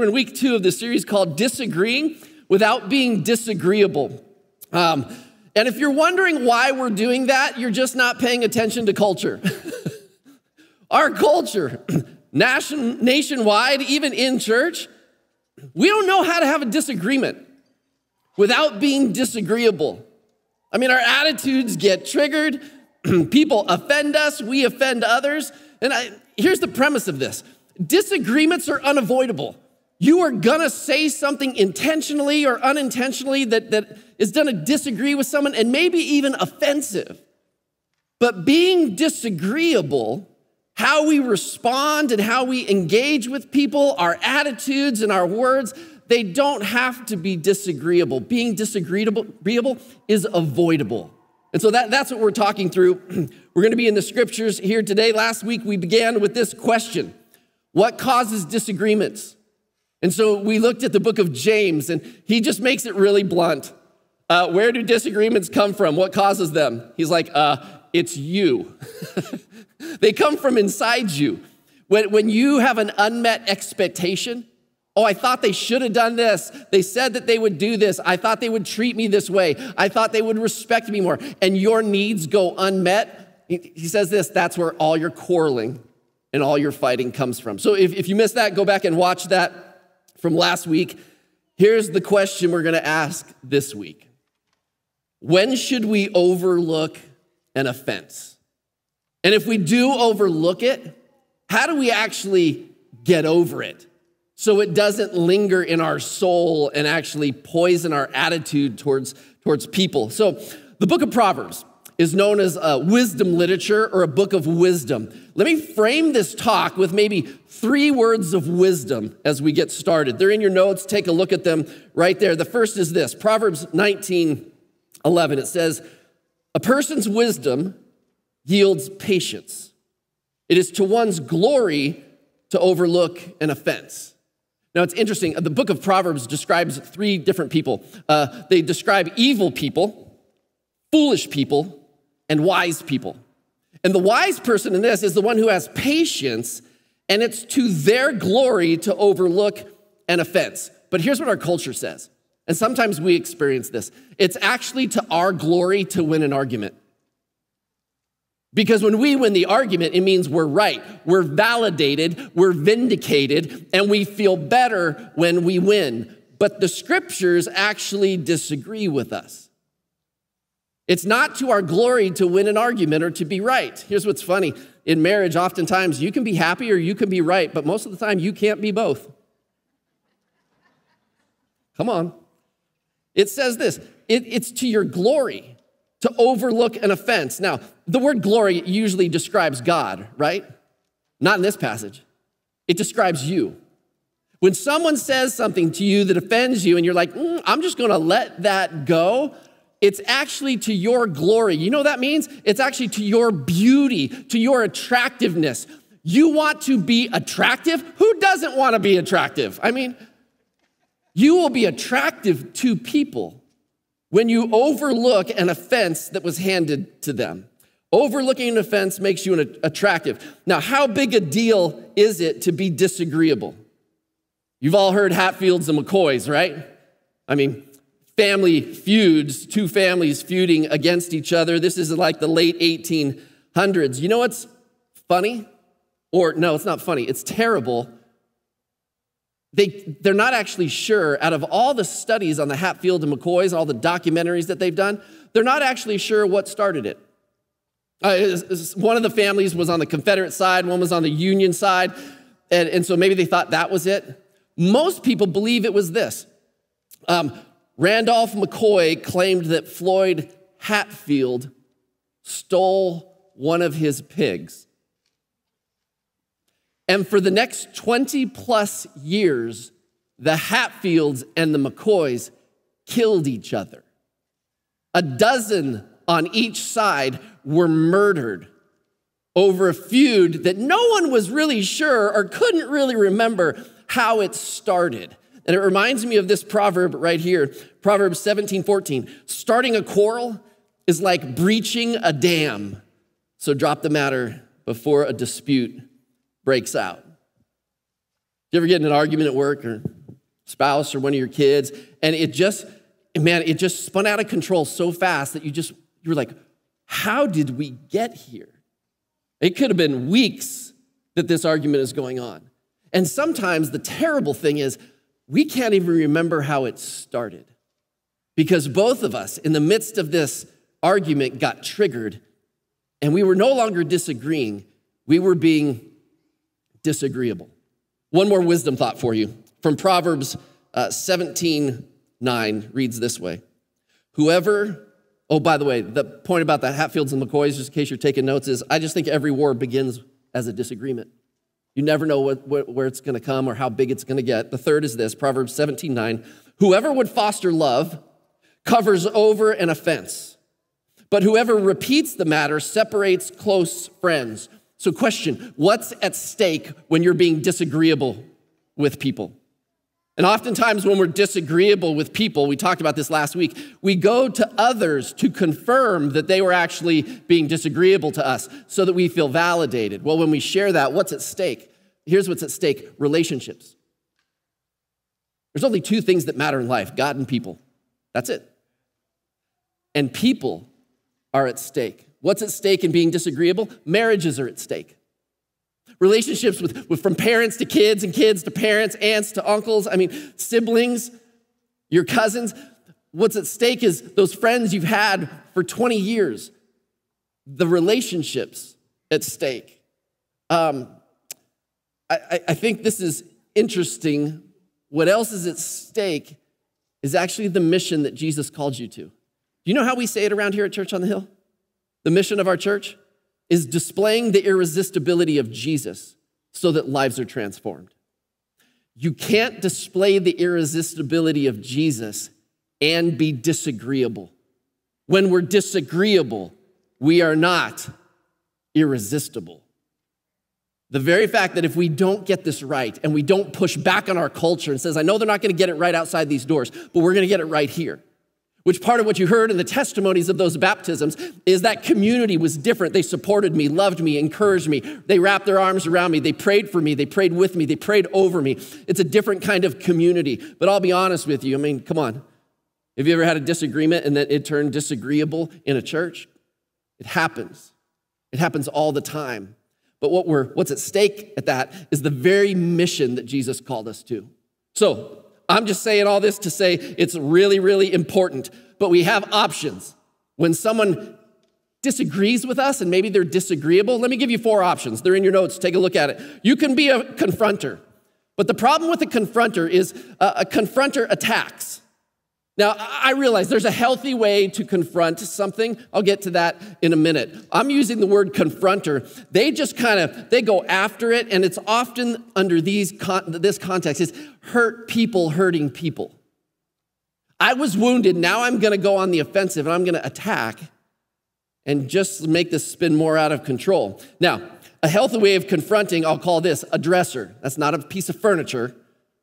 We're in week two of the series called Disagreeing Without Being Disagreeable. Um, and if you're wondering why we're doing that, you're just not paying attention to culture. Our culture, nation, nationwide, even in church, we don't know how to have a disagreement without being disagreeable. I mean, our attitudes get triggered, people offend us, we offend others. And I, here's the premise of this disagreements are unavoidable. You are gonna say something intentionally or unintentionally that, that is gonna disagree with someone and maybe even offensive. But being disagreeable, how we respond and how we engage with people, our attitudes and our words, they don't have to be disagreeable. Being disagreeable is avoidable. And so that, that's what we're talking through. we're gonna be in the scriptures here today. Last week we began with this question What causes disagreements? And so we looked at the book of James, and he just makes it really blunt. Uh, where do disagreements come from? What causes them? He's like, uh, it's you. they come from inside you. When, when you have an unmet expectation, oh, I thought they should have done this. They said that they would do this. I thought they would treat me this way. I thought they would respect me more. And your needs go unmet. He says this that's where all your quarreling and all your fighting comes from. So if, if you missed that, go back and watch that from last week, here's the question we're going to ask this week When should we overlook an offense? And if we do overlook it, how do we actually get over it so it doesn't linger in our soul and actually poison our attitude towards, towards people? So, the book of Proverbs is known as a wisdom literature or a book of wisdom. Let me frame this talk with maybe three words of wisdom as we get started. They're in your notes. Take a look at them right there. The first is this Proverbs 19 11. It says, A person's wisdom yields patience. It is to one's glory to overlook an offense. Now, it's interesting. The book of Proverbs describes three different people. Uh, they describe evil people, foolish people, and wise people. And the wise person in this is the one who has patience, and it's to their glory to overlook an offense. But here's what our culture says, and sometimes we experience this it's actually to our glory to win an argument. Because when we win the argument, it means we're right, we're validated, we're vindicated, and we feel better when we win. But the scriptures actually disagree with us. It's not to our glory to win an argument or to be right. Here's what's funny in marriage, oftentimes you can be happy or you can be right, but most of the time you can't be both. Come on. It says this it, it's to your glory to overlook an offense. Now, the word glory usually describes God, right? Not in this passage, it describes you. When someone says something to you that offends you and you're like, mm, I'm just gonna let that go, it's actually to your glory. You know what that means? It's actually to your beauty, to your attractiveness. You want to be attractive? Who doesn't want to be attractive? I mean, you will be attractive to people when you overlook an offense that was handed to them. Overlooking an offense makes you attractive. Now, how big a deal is it to be disagreeable? You've all heard Hatfields and McCoys, right? I mean, family feuds, two families feuding against each other. This is like the late 1800s. You know what's funny? Or no, it's not funny, it's terrible. They, they're not actually sure, out of all the studies on the Hatfield and McCoys, all the documentaries that they've done, they're not actually sure what started it. Uh, one of the families was on the Confederate side, one was on the Union side, and, and so maybe they thought that was it. Most people believe it was this. Um, Randolph McCoy claimed that Floyd Hatfield stole one of his pigs. And for the next 20 plus years, the Hatfields and the McCoys killed each other. A dozen on each side were murdered over a feud that no one was really sure or couldn't really remember how it started. And it reminds me of this proverb right here Proverbs 17 14. Starting a quarrel is like breaching a dam. So drop the matter before a dispute breaks out. You ever get in an argument at work or spouse or one of your kids, and it just, man, it just spun out of control so fast that you just, you were like, how did we get here? It could have been weeks that this argument is going on. And sometimes the terrible thing is we can't even remember how it started because both of us, in the midst of this argument, got triggered and we were no longer disagreeing, we were being disagreeable. One more wisdom thought for you from Proverbs uh, 17 9 reads this way Whoever, oh, by the way, the point about the Hatfields and McCoys, just in case you're taking notes, is I just think every war begins as a disagreement. You never know what, what, where it's going to come or how big it's going to get. The third is this Proverbs 17 9. Whoever would foster love covers over an offense, but whoever repeats the matter separates close friends. So, question what's at stake when you're being disagreeable with people? And oftentimes, when we're disagreeable with people, we talked about this last week, we go to others to confirm that they were actually being disagreeable to us so that we feel validated. Well, when we share that, what's at stake? Here's what's at stake relationships. There's only two things that matter in life God and people. That's it. And people are at stake. What's at stake in being disagreeable? Marriages are at stake. Relationships with, with, from parents to kids and kids to parents, aunts to uncles, I mean, siblings, your cousins. What's at stake is those friends you've had for 20 years, the relationships at stake. Um, I, I think this is interesting. What else is at stake is actually the mission that Jesus called you to. Do you know how we say it around here at Church on the Hill? The mission of our church is displaying the irresistibility of Jesus so that lives are transformed. You can't display the irresistibility of Jesus and be disagreeable. When we're disagreeable, we are not irresistible. The very fact that if we don't get this right and we don't push back on our culture and says, I know they're not going to get it right outside these doors, but we're going to get it right here which part of what you heard in the testimonies of those baptisms is that community was different. They supported me, loved me, encouraged me. They wrapped their arms around me. They prayed for me. They prayed with me. They prayed over me. It's a different kind of community. But I'll be honest with you. I mean, come on. Have you ever had a disagreement and that it turned disagreeable in a church? It happens. It happens all the time. But what we're, what's at stake at that is the very mission that Jesus called us to. So I'm just saying all this to say it's really, really important. But we have options. When someone disagrees with us and maybe they're disagreeable, let me give you four options. They're in your notes. Take a look at it. You can be a confronter. But the problem with a confronter is uh, a confronter attacks. Now, I realize there's a healthy way to confront something. I'll get to that in a minute. I'm using the word confronter. They just kind of they go after it and it's often under these this context is hurt people hurting people. I was wounded, now I'm going to go on the offensive and I'm going to attack and just make this spin more out of control. Now, a healthy way of confronting, I'll call this a dresser. That's not a piece of furniture.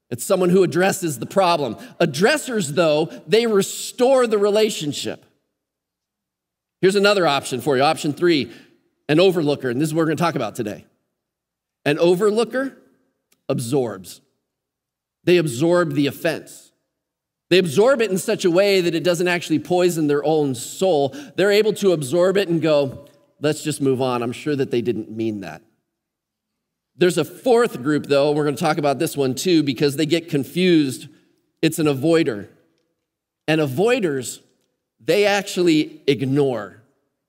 It's someone who addresses the problem. Addressers, though, they restore the relationship. Here's another option for you. Option three an overlooker. And this is what we're going to talk about today. An overlooker absorbs, they absorb the offense. They absorb it in such a way that it doesn't actually poison their own soul. They're able to absorb it and go, let's just move on. I'm sure that they didn't mean that. There's a fourth group, though, we're going to talk about this one too, because they get confused. It's an avoider. And avoiders, they actually ignore.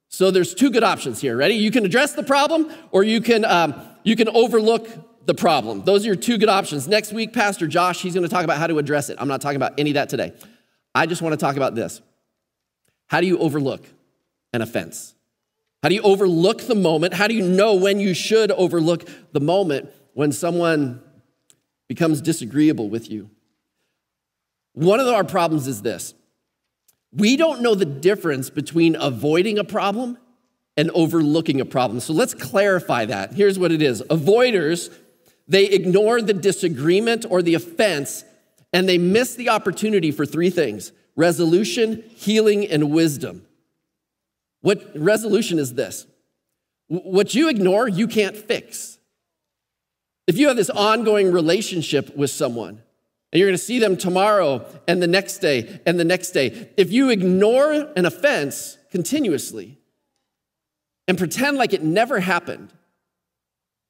So there's two good options here. Ready? You can address the problem, or you can um, you can overlook the problem. Those are your two good options. Next week, Pastor Josh, he's going to talk about how to address it. I'm not talking about any of that today. I just want to talk about this. How do you overlook an offense? How do you overlook the moment? How do you know when you should overlook the moment when someone becomes disagreeable with you? One of our problems is this we don't know the difference between avoiding a problem and overlooking a problem. So let's clarify that. Here's what it is avoiders, they ignore the disagreement or the offense and they miss the opportunity for three things resolution, healing, and wisdom. What resolution is this? What you ignore, you can't fix. If you have this ongoing relationship with someone And you're going to see them tomorrow and the next day and the next day. If you ignore an offense continuously and pretend like it never happened,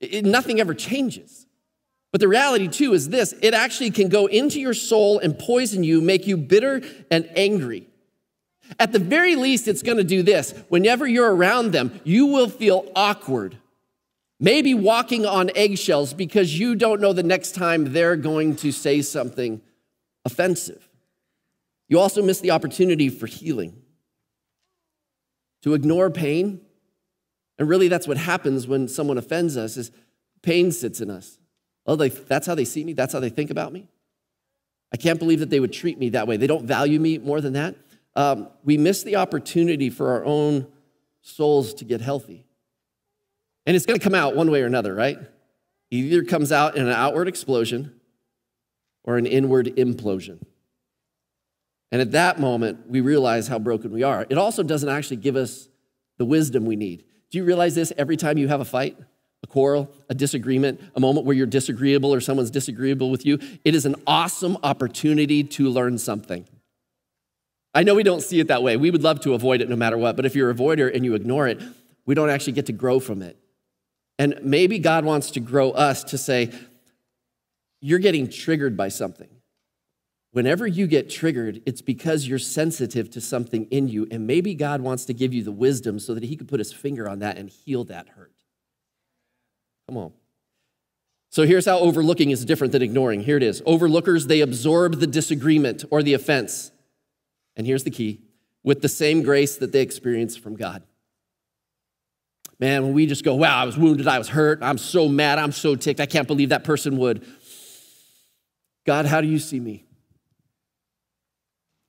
it, nothing ever changes. But the reality, too, is this it actually can go into your soul and poison you, make you bitter and angry. At the very least, it's going to do this. Whenever you're around them, you will feel awkward, maybe walking on eggshells because you don't know the next time they're going to say something offensive. You also miss the opportunity for healing. To ignore pain, and really that's what happens when someone offends us is pain sits in us. Oh, they, that's how they see me? That's how they think about me? I can't believe that they would treat me that way. They don't value me more than that. Um, we miss the opportunity for our own souls to get healthy. And it's going to come out one way or another, right? It either comes out in an outward explosion or an inward implosion. And at that moment, we realize how broken we are. It also doesn't actually give us the wisdom we need. Do you realize this every time you have a fight? a quarrel, a disagreement, a moment where you're disagreeable or someone's disagreeable with you, it is an awesome opportunity to learn something. I know we don't see it that way. We would love to avoid it no matter what, but if you're a avoider and you ignore it, we don't actually get to grow from it. And maybe God wants to grow us to say, you're getting triggered by something. Whenever you get triggered, it's because you're sensitive to something in you. And maybe God wants to give you the wisdom so that He could put His finger on that and heal that hurt. Come on. So here's how overlooking is different than ignoring. Here it is. Overlookers, they absorb the disagreement or the offense. And here's the key with the same grace that they experience from God. Man, when we just go, wow, I was wounded, I was hurt, I'm so mad, I'm so ticked, I can't believe that person would. God, how do you see me?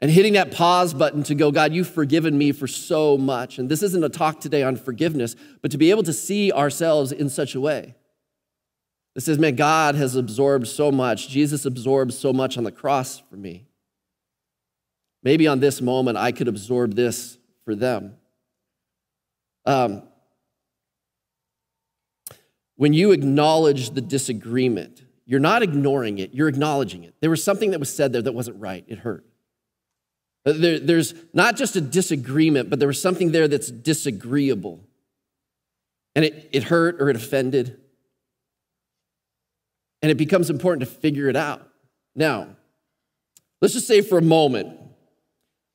And hitting that pause button to go, God, you've forgiven me for so much. And this isn't a talk today on forgiveness, but to be able to see ourselves in such a way. This says, man, God has absorbed so much. Jesus absorbed so much on the cross for me. Maybe on this moment, I could absorb this for them. Um, when you acknowledge the disagreement, you're not ignoring it, you're acknowledging it. There was something that was said there that wasn't right, it hurt. There, there's not just a disagreement, but there was something there that's disagreeable. And it, it hurt or it offended. And it becomes important to figure it out. Now, let's just say for a moment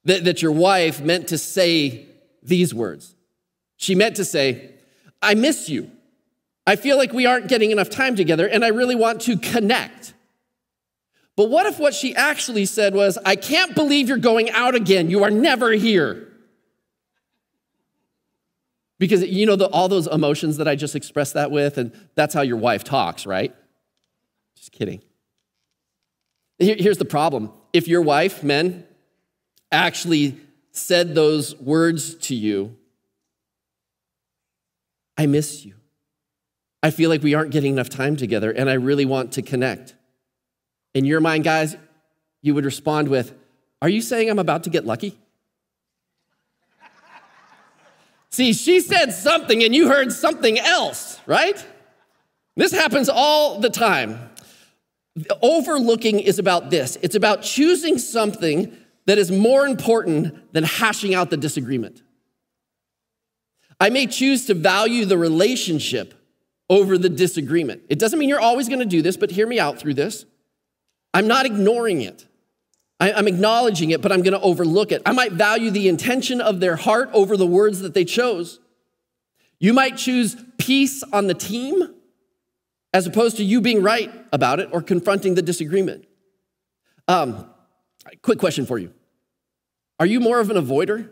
that, that your wife meant to say these words. She meant to say, I miss you. I feel like we aren't getting enough time together, and I really want to connect. But what if what she actually said was, I can't believe you're going out again. You are never here. Because you know the, all those emotions that I just expressed that with, and that's how your wife talks, right? Just kidding. Here, here's the problem if your wife, men, actually said those words to you, I miss you. I feel like we aren't getting enough time together, and I really want to connect. In your mind, guys, you would respond with, Are you saying I'm about to get lucky? See, she said something and you heard something else, right? This happens all the time. Overlooking is about this it's about choosing something that is more important than hashing out the disagreement. I may choose to value the relationship over the disagreement. It doesn't mean you're always going to do this, but hear me out through this. I'm not ignoring it. I, am acknowledging it, but I'm going to overlook it. I might value the intention of their heart over the words that they chose. You might choose peace on the team as opposed to you being right about it or confronting the disagreement. Um, quick question for you Are you more of an avoider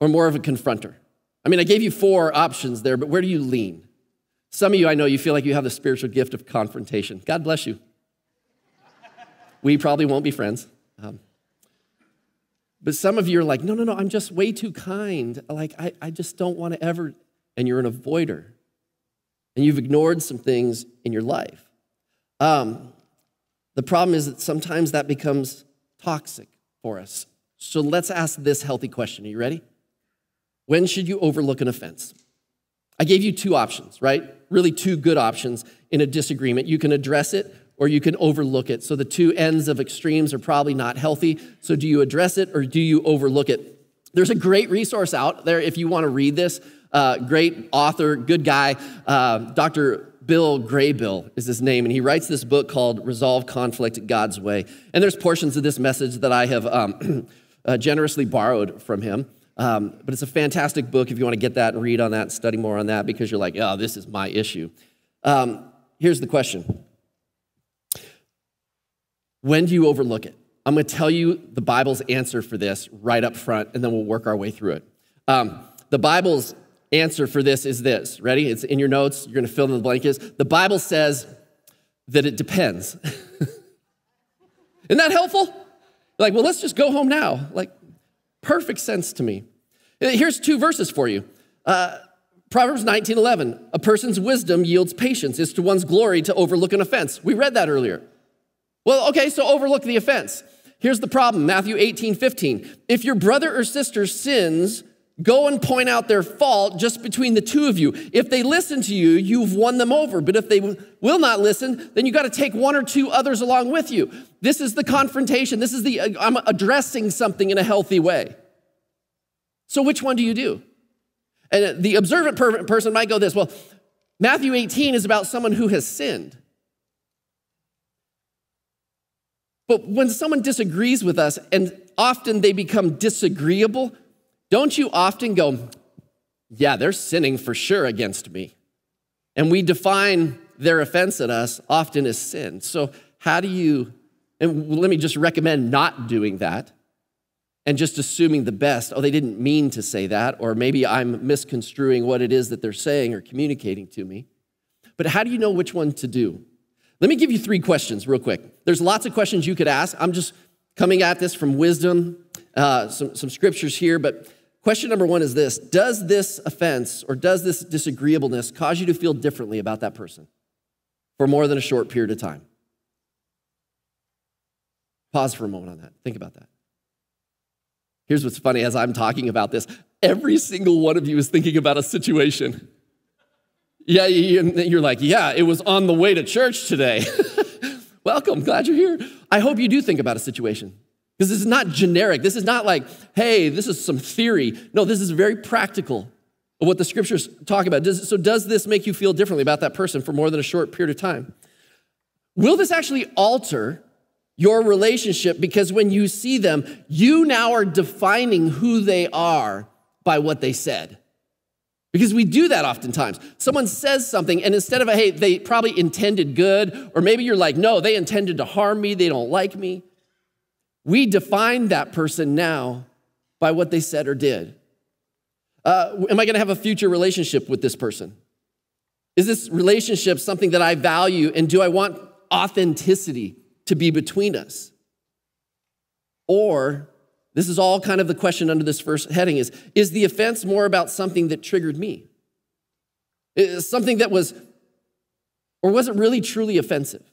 or more of a confronter? I mean, I gave you four options there, but where do you lean? Some of you, I know, you feel like you have the spiritual gift of confrontation. God bless you. We probably won't be friends. Um, but some of you are like, no, no, no, I'm just way too kind. Like, I, I just don't want to ever, and you're an avoider. And you've ignored some things in your life. Um, the problem is that sometimes that becomes toxic for us. So let's ask this healthy question. Are you ready? When should you overlook an offense? I gave you two options, right? Really, two good options in a disagreement. You can address it or you can overlook it. So the two ends of extremes are probably not healthy. So do you address it or do you overlook it? There's a great resource out there if you want to read this. Uh, great author, good guy, uh, Dr. Bill Graybill is his name, and he writes this book called Resolve Conflict God's Way. And there's portions of this message that I have um, uh, generously borrowed from him. Um, but it's a fantastic book if you want to get that and read on that study more on that because you're like, oh, this is my issue. Um, here's the question When do you overlook it? I'm going to tell you the Bible's answer for this right up front, and then we'll work our way through it. Um, the Bible's answer for this is this. Ready? It's in your notes. You're going to fill in the blankets. The Bible says that it depends. Isn't that helpful? Like, well, let's just go home now. Like, perfect sense to me. Here's two verses for you. Uh, Proverbs 19 11. A person's wisdom yields patience. It's to one's glory to overlook an offense. We read that earlier. Well, okay, so overlook the offense. Here's the problem Matthew 18 15. If your brother or sister sins, Go and point out their fault just between the two of you. If they listen to you, you've won them over. But if they will not listen, then you got to take one or two others along with you. This is the confrontation. This is the, uh, I'm addressing something in a healthy way. So which one do you do? And the observant person might go this well, Matthew 18 is about someone who has sinned. But when someone disagrees with us, and often they become disagreeable, don't you often go, yeah, they're sinning for sure against me? And we define their offense at us often as sin. So, how do you, and let me just recommend not doing that and just assuming the best. Oh, they didn't mean to say that, or maybe I'm misconstruing what it is that they're saying or communicating to me. But how do you know which one to do? Let me give you three questions real quick. There's lots of questions you could ask. I'm just coming at this from wisdom, uh, some, some scriptures here, but Question number one is this Does this offense or does this disagreeableness cause you to feel differently about that person for more than a short period of time? Pause for a moment on that. Think about that. Here's what's funny as I'm talking about this every single one of you is thinking about a situation. Yeah, you're like, yeah, it was on the way to church today. Welcome, glad you're here. I hope you do think about a situation. Because this is not generic. This is not like, hey, this is some theory. No, this is very practical of what the scriptures talk about. Does, so, does this make you feel differently about that person for more than a short period of time? Will this actually alter your relationship? Because when you see them, you now are defining who they are by what they said. Because we do that oftentimes. Someone says something, and instead of, hey, they probably intended good, or maybe you're like, no, they intended to harm me, they don't like me. We define that person now by what they said or did. Uh, am I going to have a future relationship with this person? Is this relationship something that I value, and do I want authenticity to be between us? Or, this is all kind of the question under this first heading is Is the offense more about something that triggered me? Is something that was, or was it really truly offensive?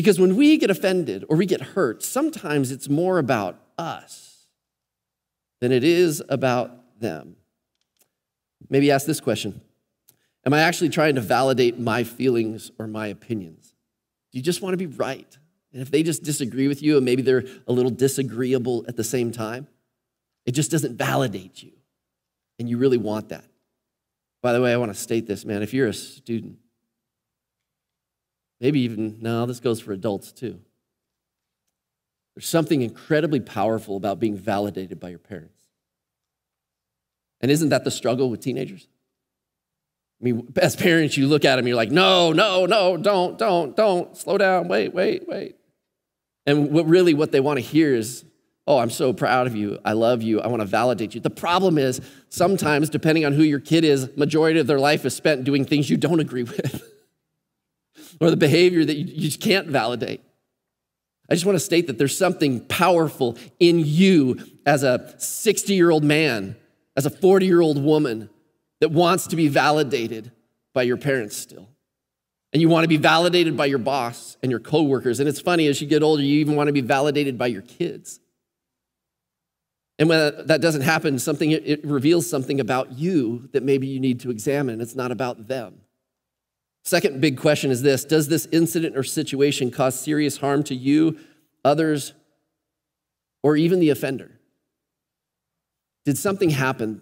Because when we get offended or we get hurt, sometimes it's more about us than it is about them. Maybe ask this question Am I actually trying to validate my feelings or my opinions? Do you just want to be right? And if they just disagree with you and maybe they're a little disagreeable at the same time, it just doesn't validate you. And you really want that. By the way, I want to state this, man. If you're a student, Maybe even, no, this goes for adults too. There's something incredibly powerful about being validated by your parents. And isn't that the struggle with teenagers? I mean, as parents, you look at them, you're like, no, no, no, don't, don't, don't, slow down, wait, wait, wait. And what really what they want to hear is, oh, I'm so proud of you. I love you. I want to validate you. The problem is sometimes, depending on who your kid is, majority of their life is spent doing things you don't agree with or the behavior that you, just can't validate. I just want to state that there's something powerful in you as a 60 year old man, as a 40 year old woman that wants to be validated by your parents still. And you want to be validated by your boss and your coworkers. And it's funny, as you get older, you even want to be validated by your kids. And when that doesn't happen, something it reveals something about you that maybe you need to examine. It's not about them. Second big question is this Does this incident or situation cause serious harm to you, others, or even the offender? Did something happen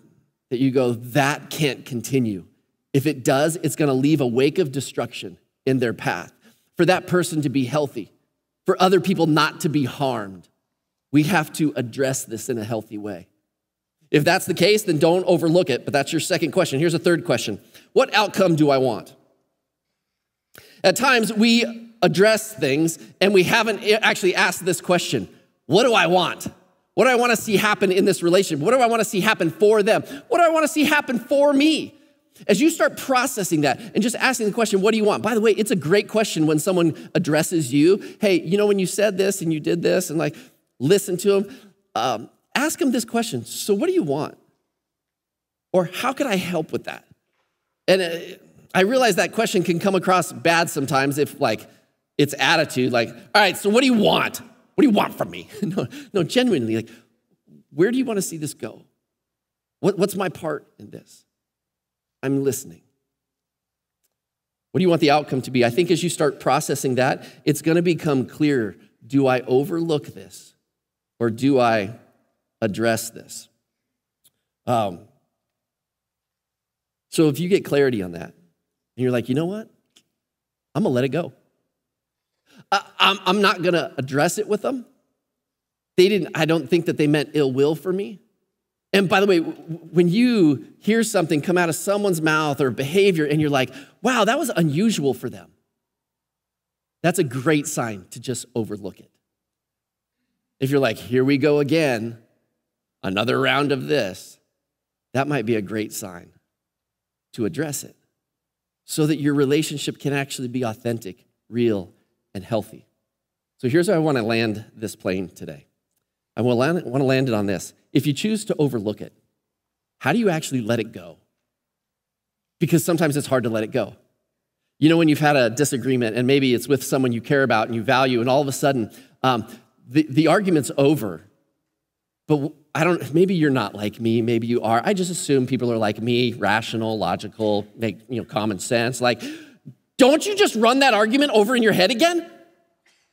that you go, that can't continue? If it does, it's going to leave a wake of destruction in their path. For that person to be healthy, for other people not to be harmed, we have to address this in a healthy way. If that's the case, then don't overlook it. But that's your second question. Here's a third question What outcome do I want? At times, we address things and we haven't actually asked this question What do I want? What do I want to see happen in this relationship? What do I want to see happen for them? What do I want to see happen for me? As you start processing that and just asking the question, what do you want? By the way, it's a great question when someone addresses you. Hey, you know, when you said this and you did this, and like, listen to them, um, ask them this question So, what do you want? Or how could I help with that? And uh, I realize that question can come across bad sometimes if, like, it's attitude, like, all right, so what do you want? What do you want from me? no, no, genuinely, like, where do you want to see this go? What, what's my part in this? I'm listening. What do you want the outcome to be? I think as you start processing that, it's going to become clear do I overlook this or do I address this? Um, so if you get clarity on that, you're like, you know what? I'm going to let it go. I, am not going to address it with them. They didn't, I don't think that they meant ill will for me. And by the way, when you hear something come out of someone's mouth or behavior and you're like, wow, that was unusual for them, that's a great sign to just overlook it. If you're like, here we go again, another round of this, that might be a great sign to address it so that your relationship can actually be authentic, real, and healthy. So here's how I want to land this plane today. I want to land it on this. If you choose to overlook it, how do you actually let it go? Because sometimes it's hard to let it go. You know, when you've had a disagreement and maybe it's with someone you care about and you value, and all of a sudden um, the, the argument's over. But I don't, maybe you're not like me, maybe you are. I just assume people are like me, rational, logical, make, you know, common sense. Like, don't you just run that argument over in your head again?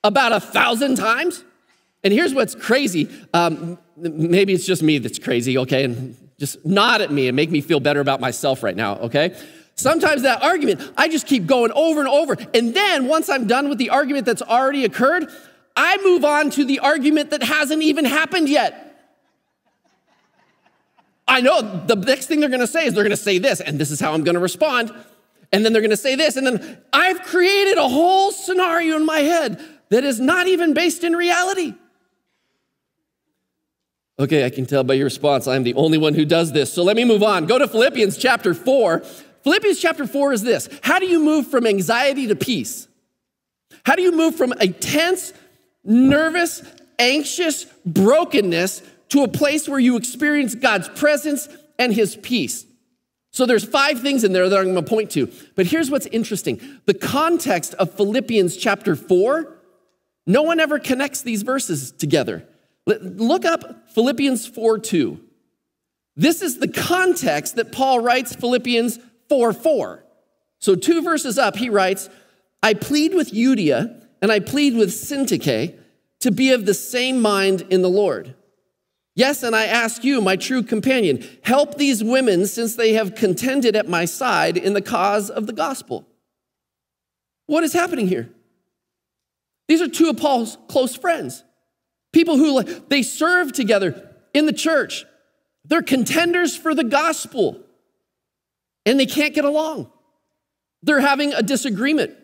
About a thousand times? And here's what's crazy. Um, maybe it's just me that's crazy, okay? And just nod at me and make me feel better about myself right now, okay? Sometimes that argument, I just keep going over and over. And then once I'm done with the argument that's already occurred, I move on to the argument that hasn't even happened yet. I know the next thing they're gonna say is they're gonna say this, and this is how I'm gonna respond. And then they're gonna say this, and then I've created a whole scenario in my head that is not even based in reality. Okay, I can tell by your response, I'm the only one who does this. So let me move on. Go to Philippians chapter 4. Philippians chapter 4 is this How do you move from anxiety to peace? How do you move from a tense, nervous, anxious brokenness to a place where you experience God's presence and his peace? So there's five things in there that I'm going to point to. But here's what's interesting. The context of Philippians chapter 4, no one ever connects these verses together. Look up Philippians 4 2. This is the context that Paul writes Philippians 4 4. So, two verses up, he writes, I plead with Euodia and I plead with Syntyche to be of the same mind in the Lord. Yes, and I ask you, my true companion, help these women since they have contended at my side in the cause of the gospel. What is happening here? These are two of Paul's close friends. People who they serve together in the church. They're contenders for the gospel. And they can't get along. They're having a disagreement.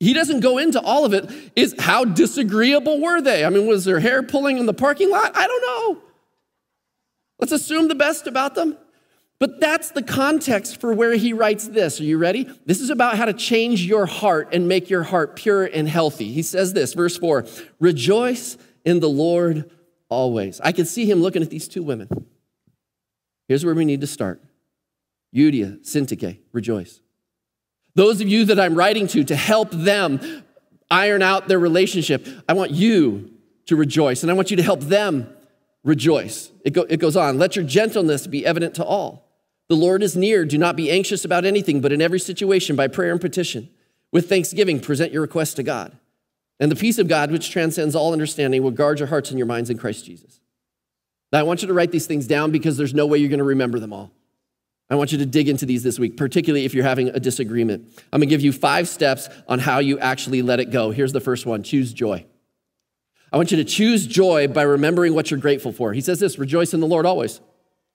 He doesn't go into all of it. Is how disagreeable were they? I mean, was their hair pulling in the parking lot? I don't know. Let's assume the best about them. But that's the context for where he writes this. Are you ready? This is about how to change your heart and make your heart pure and healthy. He says this, verse 4 Rejoice in the Lord always. I can see him looking at these two women. Here's where we need to start Euodia, Syntyche, rejoice. Those of you that I'm writing to to help them iron out their relationship, I want you to rejoice and I want you to help them rejoice. It, go, it goes on. Let your gentleness be evident to all. The Lord is near. Do not be anxious about anything, but in every situation, by prayer and petition, with thanksgiving, present your requests to God. And the peace of God, which transcends all understanding, will guard your hearts and your minds in Christ Jesus. Now, I want you to write these things down because there's no way you're going to remember them all. I want you to dig into these this week, particularly if you're having a disagreement. I'm going to give you five steps on how you actually let it go. Here's the first one choose joy. I want you to choose joy by remembering what you're grateful for. He says this rejoice in the Lord always.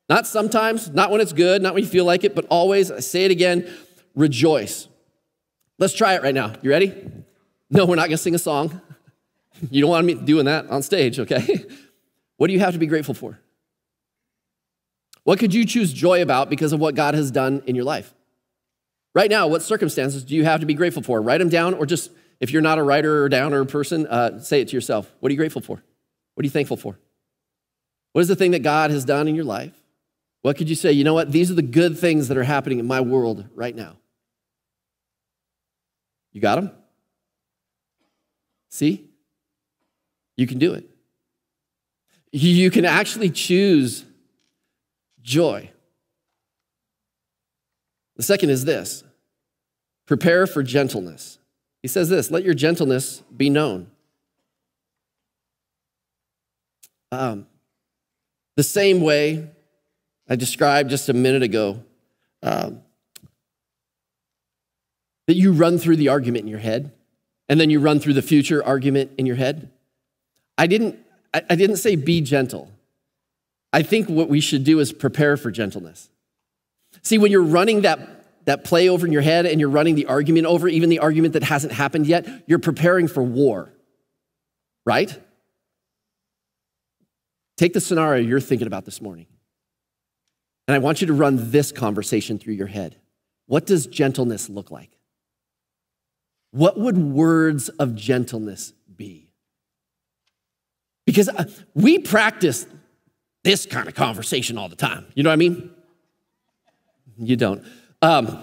Not sometimes, not when it's good, not when you feel like it, but always. I say it again rejoice. Let's try it right now. You ready? No, we're not to sing a song. You don't want me doing that on stage, okay? What do you have to be grateful for? What could you choose joy about because of what God has done in your life? Right now, what circumstances do you have to be grateful for? Write them down, or just if you're not a writer or downer person, uh, say it to yourself. What are you grateful for? What are you thankful for? What is the thing that God has done in your life? What could you say? You know what? These are the good things that are happening in my world right now. You got them? See? You can do it. You can actually choose joy. The second is this prepare for gentleness. He says this let your gentleness be known. Um, the same way I described just a minute ago um, that you run through the argument in your head and then you run through the future argument in your head. I didn't, I, I didn't say be gentle. I think what we should do is prepare for gentleness. See, when you're running that, that play over in your head and you're running the argument over, even the argument that hasn't happened yet, you're preparing for war, right? Take the scenario you're thinking about this morning. And I want you to run this conversation through your head. What does gentleness look like? What would words of gentleness be? Because uh, we practice this kind of conversation all the time. You know what I mean? You don't. Um,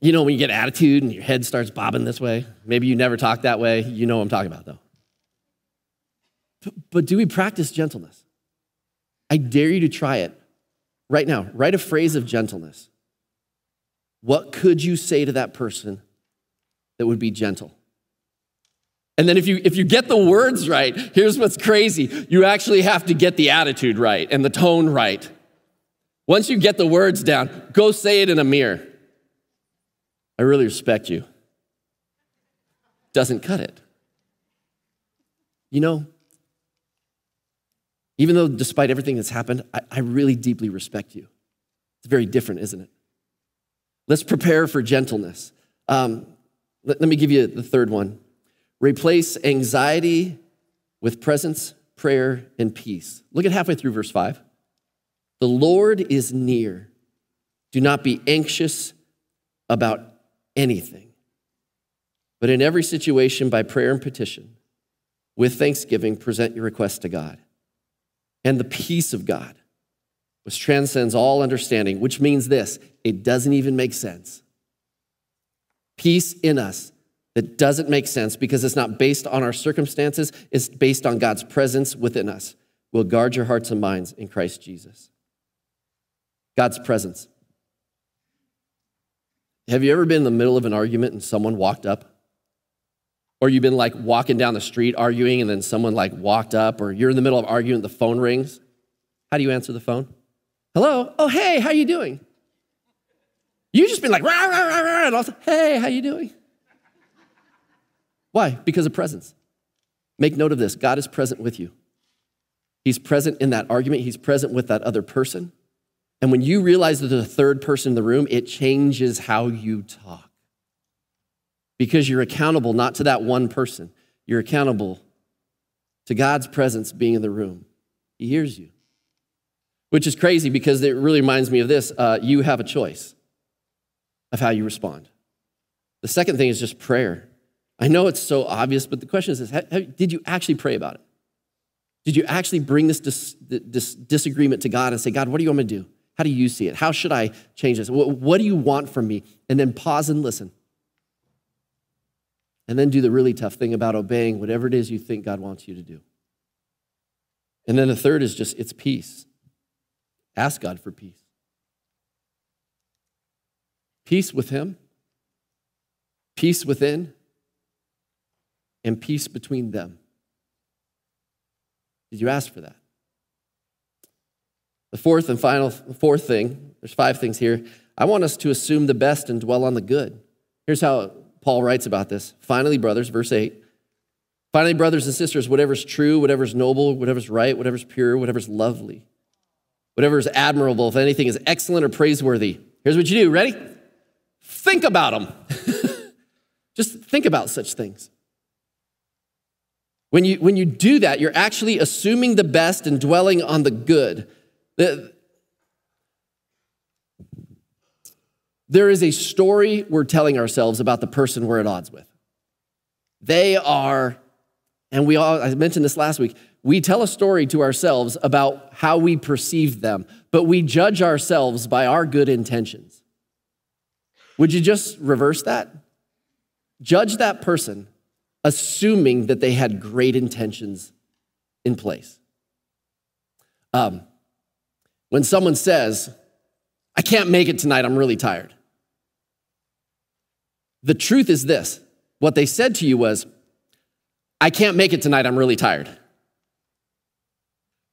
you know, when you get attitude and your head starts bobbing this way, maybe you never talk that way. You know what I'm talking about, though. But do we practice gentleness? I dare you to try it right now. Write a phrase of gentleness. What could you say to that person that would be gentle? And then if you if you get the words right, here's what's crazy. You actually have to get the attitude right and the tone right. Once you get the words down, go say it in a mirror. I really respect you. Doesn't cut it. You know, even though despite everything that's happened, I, I really deeply respect you. It's very different, isn't it? Let's prepare for gentleness. Um, let, let me give you the third one. Replace anxiety with presence, prayer, and peace. Look at halfway through verse 5. The Lord is near. Do not be anxious about anything, but in every situation, by prayer and petition, with thanksgiving, present your request to God and the peace of God, which transcends all understanding, which means this it doesn't even make sense. Peace in us that doesn't make sense because it's not based on our circumstances, it's based on God's presence within us. Will guard your hearts and minds in Christ Jesus. God's presence. Have you ever been in the middle of an argument and someone walked up? Or you've been like walking down the street arguing and then someone like walked up, or you're in the middle of arguing, the phone rings. How do you answer the phone? Hello? Oh, hey, how you doing? You just been like, rah, rah, rah, rah, and hey, how you doing? Why? Because of presence. Make note of this God is present with you. He's present in that argument, He's present with that other person. And when you realize that there's a third person in the room, it changes how you talk because you're accountable not to that one person, you're accountable to God's presence being in the room. He hears you, which is crazy because it really reminds me of this uh, you have a choice of how you respond. The second thing is just prayer. I know it's so obvious, but the question is, this did you actually pray about it? Did you actually bring this, dis, this disagreement to God and say, God, what do you want me to do? How do you see it? How should I change this? What, what do you want from me? And then pause and listen. And then do the really tough thing about obeying whatever it is you think God wants you to do. And then the third is just it's peace. Ask God for peace. peace with Him, peace within, and peace between them. Did you ask for that? The fourth and final, fourth thing, there's five things here. I want us to assume the best and dwell on the good. Here's how Paul writes about this. Finally, brothers, verse 8. Finally, brothers and sisters, whatever's true, whatever's noble, whatever's right, whatever's pure, whatever's lovely, whatever's admirable, if anything is excellent or praiseworthy, here's what you do. Ready? Think about them. Just think about such things. When you, when you do that, you're actually assuming the best and dwelling on the good. The, there is a story we're telling ourselves about the person we're at odds with. They are, and we all, I mentioned this last week, we tell a story to ourselves about how we perceive them, but we judge ourselves by our good intentions. Would you just reverse that? Judge that person, assuming that they had great intentions in place. Um, when someone says, I can't make it tonight, I'm really tired. The truth is this what they said to you was, I can't make it tonight, I'm really tired.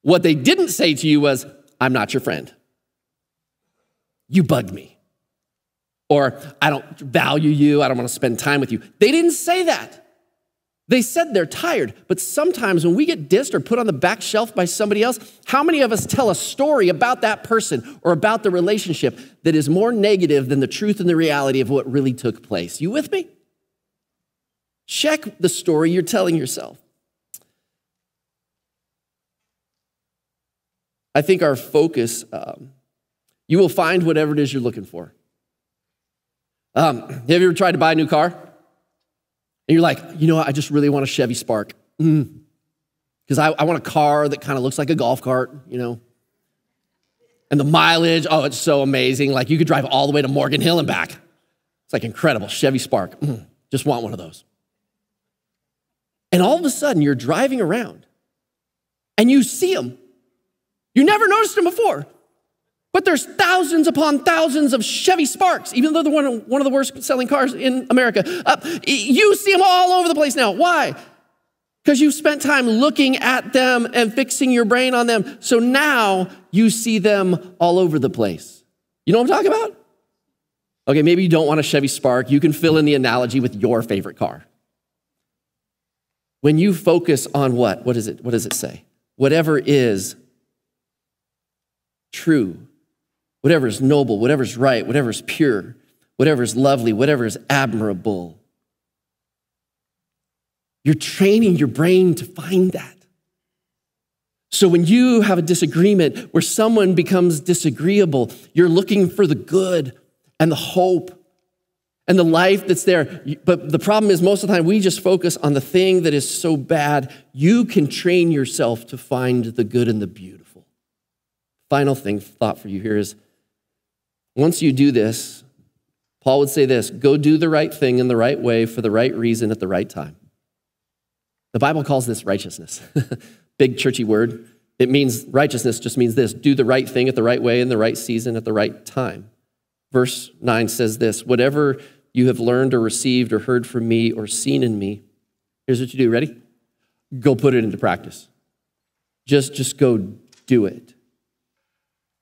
What they didn't say to you was, I'm not your friend. You bug me. Or I don't value you, I don't want to spend time with you. They didn't say that. They said they're tired, but sometimes when we get dissed or put on the back shelf by somebody else, how many of us tell a story about that person or about the relationship that is more negative than the truth and the reality of what really took place? You with me? Check the story you're telling yourself. I think our focus, um, you will find whatever it is you're looking for. Um, have you ever tried to buy a new car? And you're like, you know what? I just really want a Chevy Spark. Because mm. I, I want a car that kind of looks like a golf cart, you know? And the mileage, oh, it's so amazing. Like you could drive all the way to Morgan Hill and back. It's like incredible. Chevy Spark. Mm. Just want one of those. And all of a sudden, you're driving around and you see them. You never noticed them before. But there's thousands upon thousands of Chevy Sparks, even though they're one of, the worst selling cars in America. Uh, you see them all over the place now. Why? Because you've spent time looking at them and fixing your brain on them. So now you see them all over the place. You know what I'm talking about? Okay, maybe you don't want a Chevy Spark. You can fill in the analogy with your favorite car. When you focus on what? What, is it, what does it say? Whatever is true, whatever is noble, whatever is right, whatever is pure, whatever is lovely, whatever is admirable. You're training your brain to find that. So when you have a disagreement where someone becomes disagreeable, you're looking for the good and the hope and the life that's there. But the problem is, most of the time, we just focus on the thing that is so bad. You can train yourself to find the good and the beautiful. Final thing, thought for you here is once you do this, Paul would say this go do the right thing in the right way for the right reason at the right time. The Bible calls this righteousness. Big churchy word. It means righteousness just means this do the right thing at the right way in the right season at the right time. Verse 9 says this whatever you have learned or received or heard from me or seen in me, here's what you do. Ready? Go put it into practice. Just, just go do it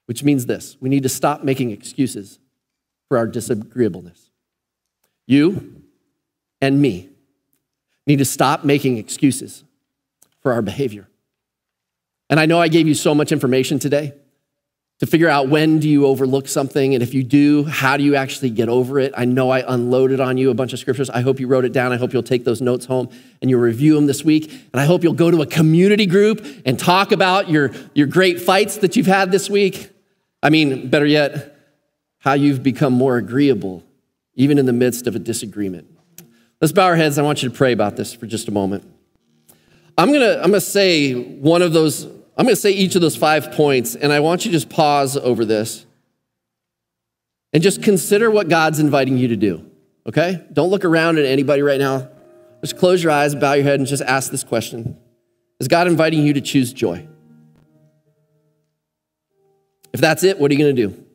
which means this. We need to stop making excuses for our disagreeableness. You and me need to stop making excuses for our behavior. And I know I gave you so much information today to figure out when do you overlook something and if you do how do you actually get over it? I know i unloaded on you a bunch of scriptures. I hope you wrote it down. I hope you'll take those notes home and you'll review them this week. And i hope you'll go to a community group and talk about your, your great fights that you've had this week I mean, better yet, how you've become more agreeable, even in the midst of a disagreement. Let's bow our heads. I want you to pray about this for just a moment. I'm gonna, I'm gonna say one of those, I'm gonna say each of those five points, and I want you to just pause over this and just consider what God's inviting you to do, okay? Don't look around at anybody right now. Just close your eyes, bow your head, and just ask this question Is God inviting you to choose joy? If that's it, what are you going to do?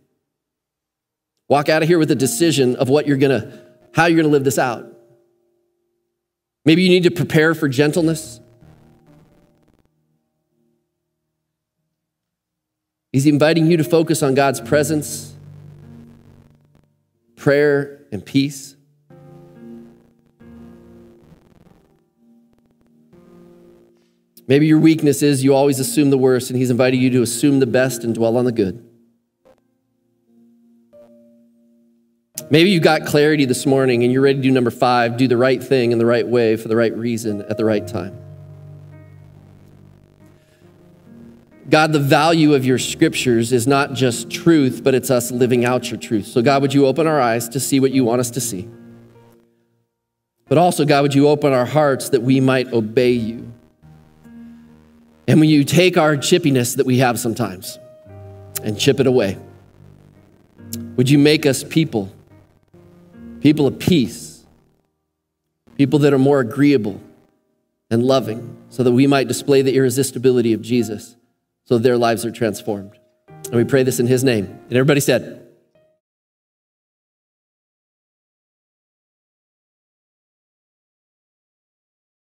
Walk out of here with a decision of what you're gonna, how you're gonna live this out. Maybe you need to prepare for gentleness. He's inviting you to focus on God's presence, prayer, and peace. Maybe your weakness is you always assume the worst, and He's inviting you to assume the best and dwell on the good. Maybe you got clarity this morning and you're ready to do number five do the right thing in the right way for the right reason at the right time. God, the value of your scriptures is not just truth, but it's us living out your truth. So, God, would you open our eyes to see what you want us to see? But also, God, would you open our hearts that we might obey you? And when you take our chippiness that we have sometimes and chip it away, would you make us people, people of peace, people that are more agreeable and loving, so that we might display the irresistibility of Jesus, so their lives are transformed? And we pray this in his name. And everybody said,